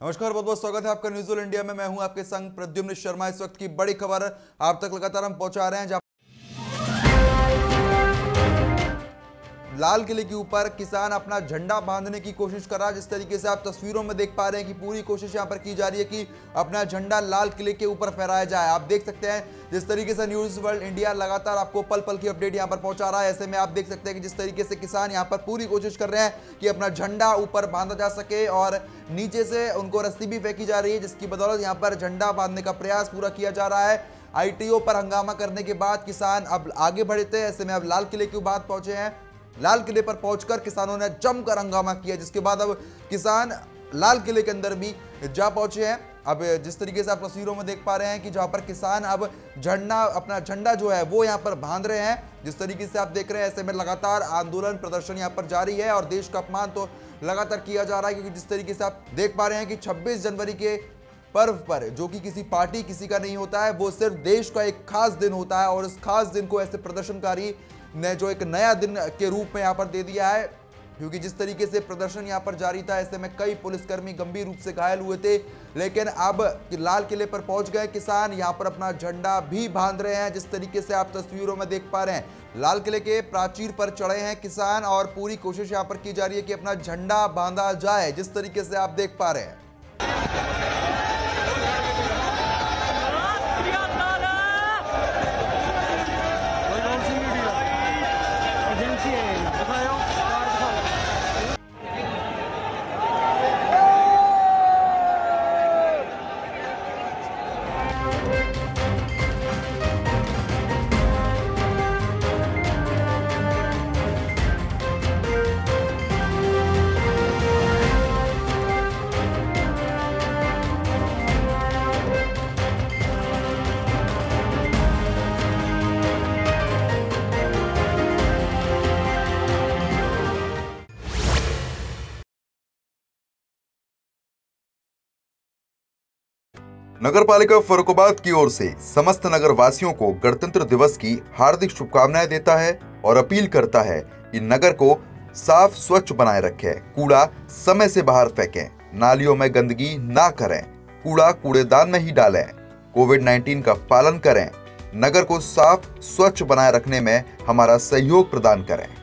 नमस्कार, बहुत बहुत स्वागत है आपका न्यूज़ इंडिया में। मैं हूँ आपके संग प्रद्युम्न शर्मा। इस वक्त की बड़ी खबर आप तक लगातार हम पहुँचा रहे हैं लाल किले के ऊपर किसान अपना झंडा बांधने की कोशिश कर रहा है, जिस तरीके से आप तस्वीरों में देख पा रहे हैं कि पूरी कोशिश यहाँ पर की जा रही है कि अपना झंडा लाल किले के ऊपर फहराया जाए। आप देख सकते हैं, जिस तरीके से न्यूज़ वर्ल्ड इंडिया लगातार आपको पल पल की अपडेट यहाँ पर पहुँचा रहा है, ऐसे में आप देख सकते हैं कि जिस तरीके से किसान यहाँ पर पूरी कोशिश कर रहे हैं कि अपना झंडा ऊपर बांधा जा सके और नीचे से उनको रस्सी भी फेंकी जा रही है, जिसकी बदौलत यहाँ पर झंडा बांधने का प्रयास पूरा किया जा रहा है। आईटीओ पर हंगामा करने के बाद किसान अब आगे बढ़े थे, ऐसे में अब लाल किले के बाद पहुँचे हैं। लाल किले पर पहुंचकर किसानों ने जमकर हंगामा किया, जिसके बाद अब किसान लाल किले के अंदर भी जा पहुँचे हैं। अब जिस तरीके से आप तस्वीरों में देख पा रहे हैं कि जहाँ पर किसान अब झंडा अपना झंडा जो है, वो यहाँ पर बाँध रहे हैं। जिस तरीके से आप देख रहे हैं, ऐसे में लगातार आंदोलन प्रदर्शन यहाँ पर जारी है और देश का अपमान तो लगातार किया जा रहा है, क्योंकि जिस तरीके से आप देख पा रहे हैं कि 26 जनवरी के पर्व पर जो कि किसी पार्टी, किसी का नहीं होता है, वो सिर्फ़ देश का एक खास दिन होता है और इस खास दिन को ऐसे प्रदर्शनकारी ने जो एक नया दिन के रूप में यहाँ पर दे दिया है, क्योंकि जिस तरीके से प्रदर्शन यहाँ पर जारी था, ऐसे में कई पुलिसकर्मी गंभीर रूप से घायल हुए थे। लेकिन अब लाल किले पर पहुँच गए किसान, यहाँ पर अपना झंडा भी बाँध रहे हैं, जिस तरीके से आप तस्वीरों में देख पा रहे हैं। लाल किले के प्राचीर पर चढ़े हैं किसान और पूरी कोशिश यहाँ पर की जा रही है कि अपना झंडा बांधा जाए, जिस तरीके से आप देख पा रहे हैं। नगर पालिका फरुखाबाद की ओर से समस्त नगर वासियों को गणतंत्र दिवस की हार्दिक शुभकामनाएँ देता है और अपील करता है कि नगर को साफ़, स्वच्छ बनाए रखें। कूड़ा समय से बाहर फेंकें। नालियों में गंदगी ना करें। कूड़ा कूड़ेदान में ही डालें। कोविड 19 का पालन करें। नगर को साफ़, स्वच्छ बनाए रखने में हमारा सहयोग प्रदान करें।